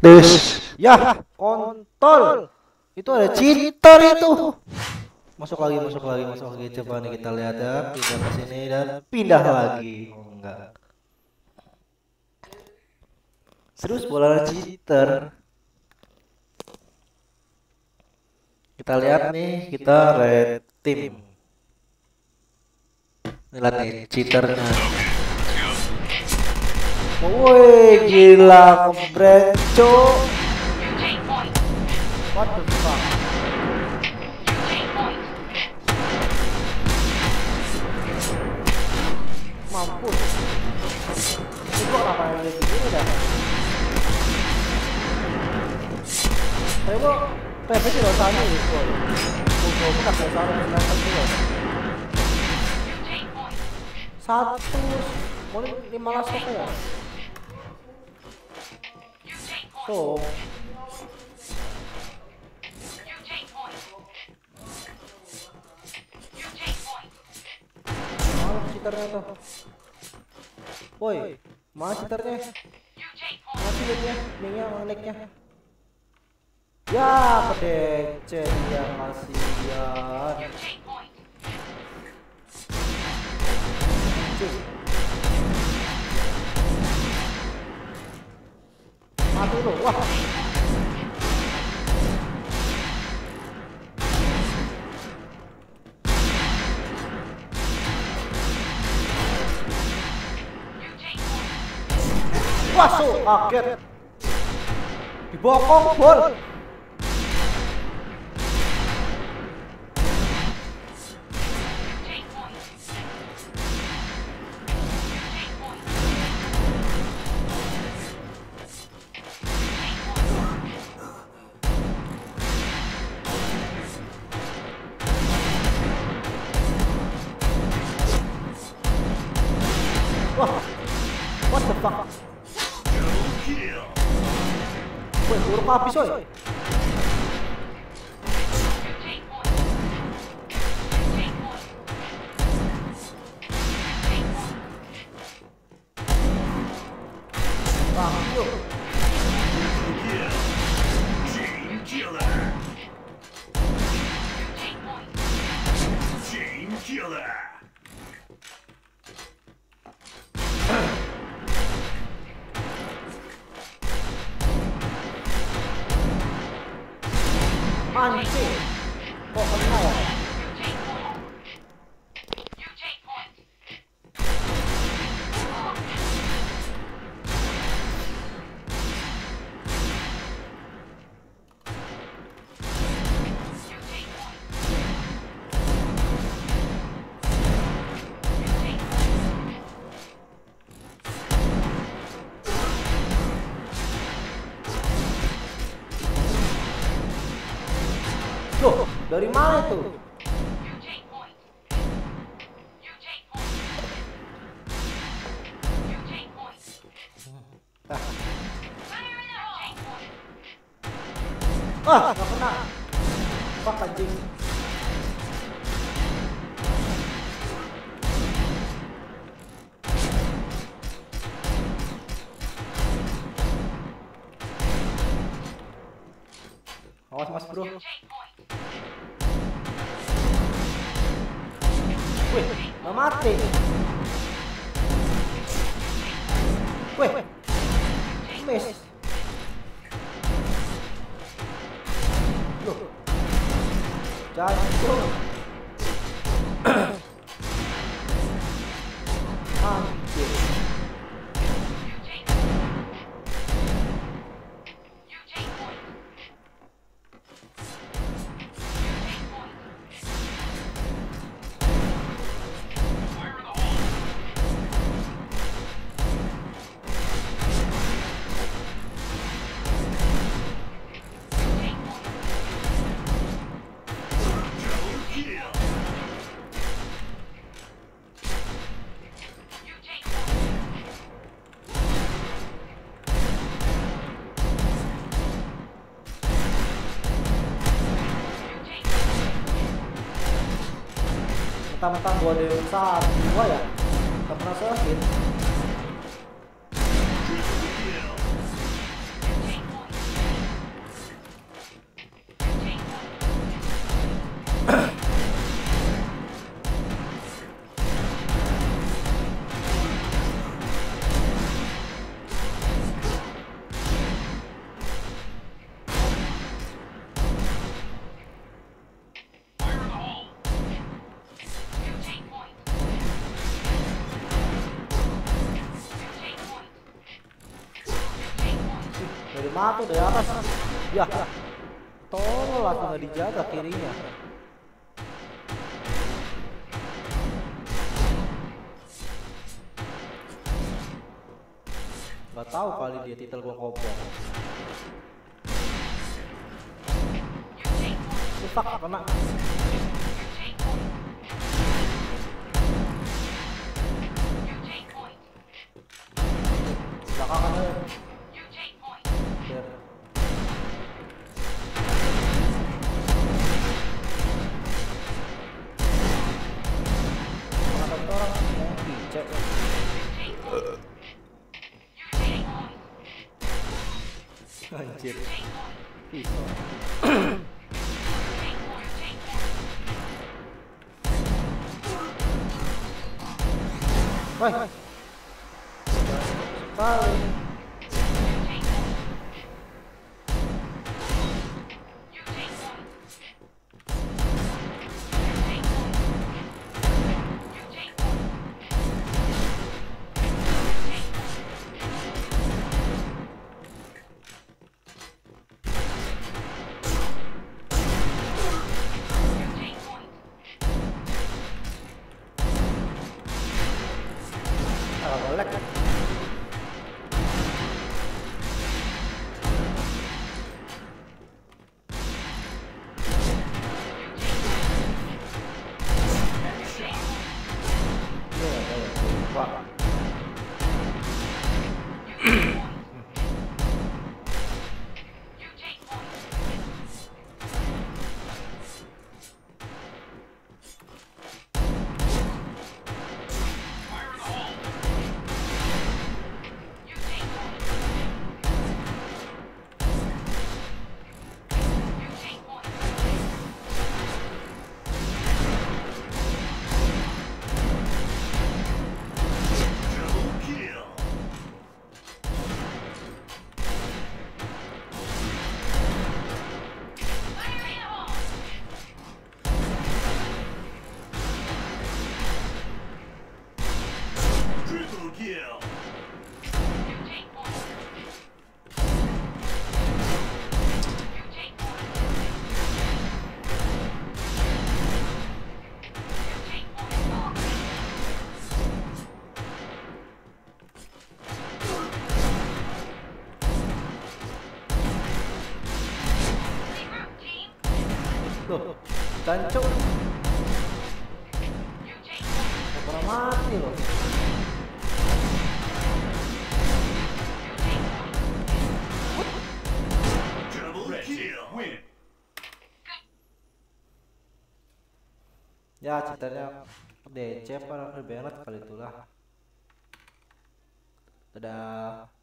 tes ya kontol. Itu ada cheater itu. Masuk lagi masuk lagi masuk lagi. Coba nih kita lihat ya. Pindah ke sini dan pindah lagi. oh, enggak. Serius bola cheater. Kita lihat nih kita red team. Lihat nih cheaternya Woi gila kebreco What the fuck? Mampus. Ini kok kok PP kok Sniper juga Satu Mau lima ya So Mana cheaternya tuh? Woi, mana cheaternya? Mati dia, minyak naiknya. Ya, kedece dia kasihan. Cuy. Masuk, kaget. Dibokong, bol. What the fuck? Woi, buruk habis woy. Anjing. Kok dari mana tuh? Ah, nggak kena. Fuck anjing. Awas mas bro. Wih, nggak mati. Wih, miss. Loh, jatuh. Mentang-mentang gua ada saat gua ya gak pernah sehit Satu dari atas. Ya. Tolong langsung nggak dijaga kirinya. Gak tahu kali dia titel gua kopong. Cepak kena. Belakangan. Entier. Vai. Vai. Fahrer. Kill. Loh. Nggak pernah mati loh. Ya ceritanya DC apa Rebellion kali itulah. Dadah.